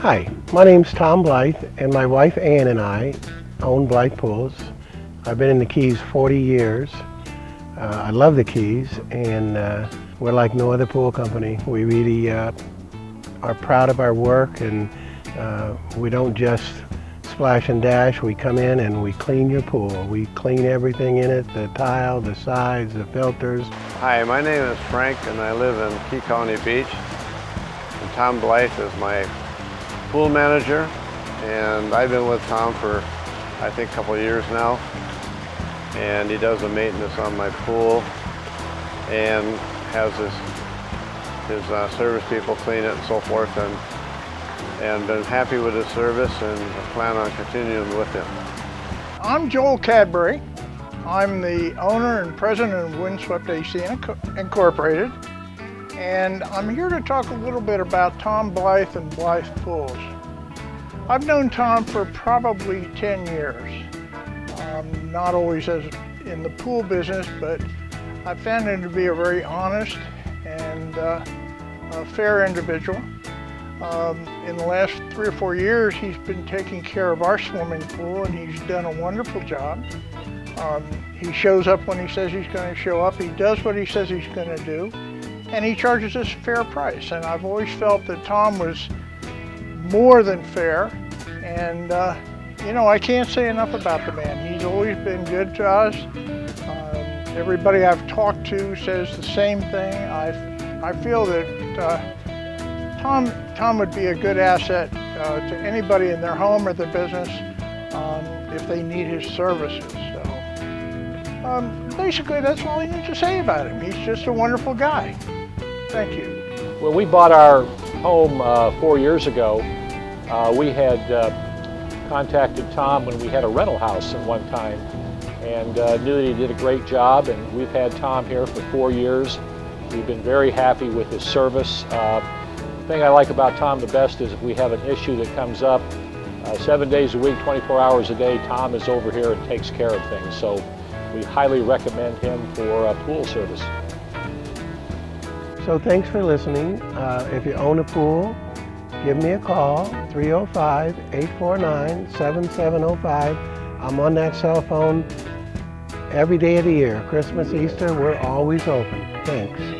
Hi, my name's Tom Blythe, and my wife Ann and I own Blythe Pools. I've been in the Keys 40 years. Uh, I love the Keys, and uh, we're like no other pool company. We really uh, are proud of our work, and uh, we don't just splash and dash. We come in and we clean your pool. We clean everything in it, the tile, the sides, the filters. Hi, my name is Frank, and I live in Key Colony Beach. And Tom Blythe is my pool manager, and I've been with Tom for I think a couple years now. And he does the maintenance on my pool and has his his uh, service people clean it and so forth. And and been happy with his service and plan on continuing with him. I'm Joel Cadbury. I'm the owner and president of Windswept AC Incorporated and I'm here to talk a little bit about Tom Blythe and Blythe Pools. I've known Tom for probably 10 years. Um, not always as in the pool business, but I found him to be a very honest and uh, a fair individual. Um, in the last three or four years, he's been taking care of our swimming pool and he's done a wonderful job. Um, he shows up when he says he's going to show up. He does what he says he's going to do and he charges us a fair price. And I've always felt that Tom was more than fair. And, uh, you know, I can't say enough about the man. He's always been good to us. Um, everybody I've talked to says the same thing. I, I feel that uh, Tom, Tom would be a good asset uh, to anybody in their home or their business um, if they need his services. So, um, basically, that's all I need to say about him. He's just a wonderful guy. Thank you. When we bought our home uh, four years ago, uh, we had uh, contacted Tom when we had a rental house at one time and uh, knew that he did a great job and we've had Tom here for four years. We've been very happy with his service. Uh, the thing I like about Tom the best is if we have an issue that comes up, uh, seven days a week, 24 hours a day, Tom is over here and takes care of things. So we highly recommend him for pool service. So thanks for listening. Uh, if you own a pool, give me a call, 305-849-7705. I'm on that cell phone every day of the year. Christmas, Easter, we're always open. Thanks.